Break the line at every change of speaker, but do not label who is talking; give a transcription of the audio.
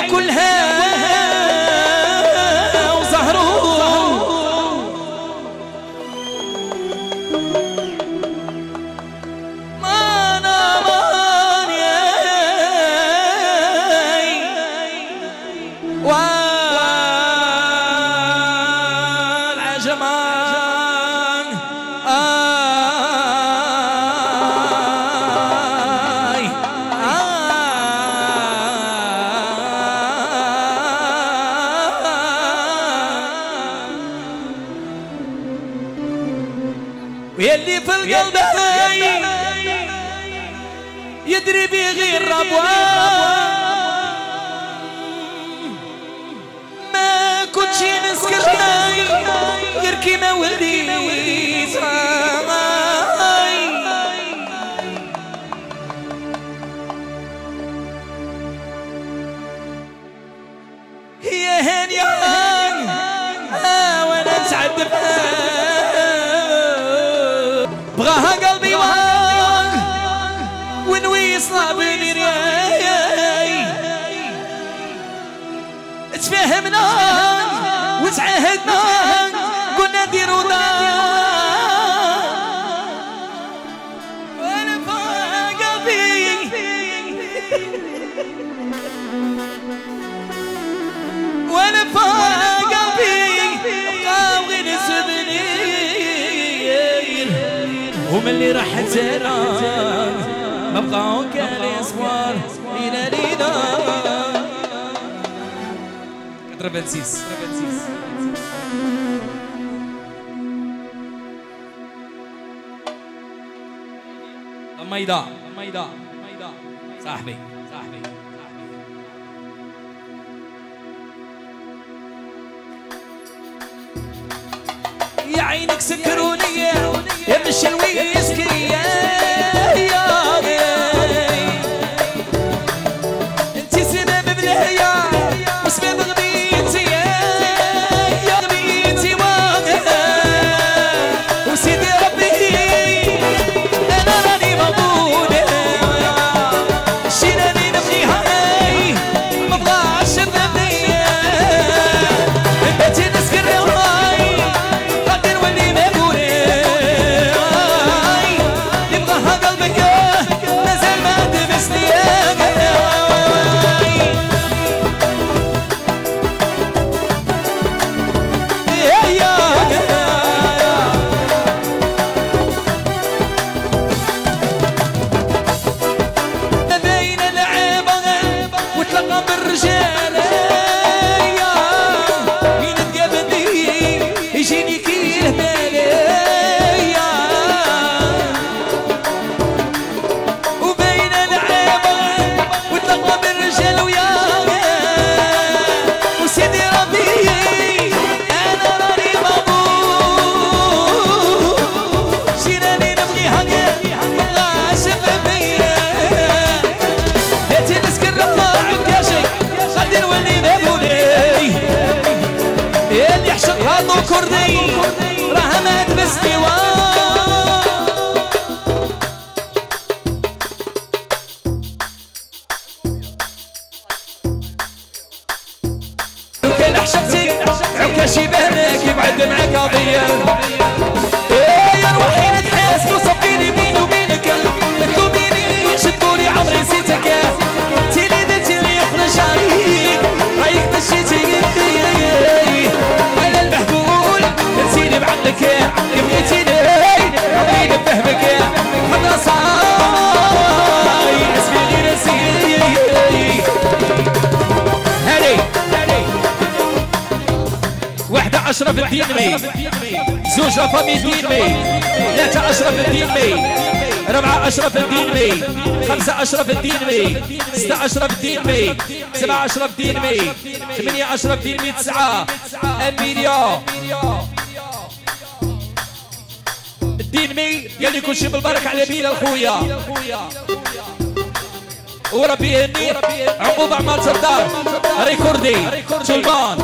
كلها ويلي في القلب يدري بغير ربوان بيني رياي تفاهمنا وتعاهدنا قلنا نديرو دار وأنا قلبي وأنا قلبي بقاو غير السبنير هم اللي راح تزرع كان اسوار لينا لينا 86 ميدا ميدا ميدا صاحبي صاحبي يا عينك سكروني يا مشلوي كردي تبسني لو كان حشقتي عكاشي بهناك يبعد معاك قضية. أشرف الدين مي. زوج رفامي الدين مي. ثلاثة أشرف الدين مي. ربعة أشرف الدين مي. خمسة أشرف الدين مي. ستة أشرف الدين مي. سبعة أشرف الدين مي. ثمانية أشرف الدين مي. تسعة. أميليا الدين مي قال لي كل شيء بالبركة على بينا الخويا. وربي يهني. عقوب أعمال سردار. ريكوردي. سلمان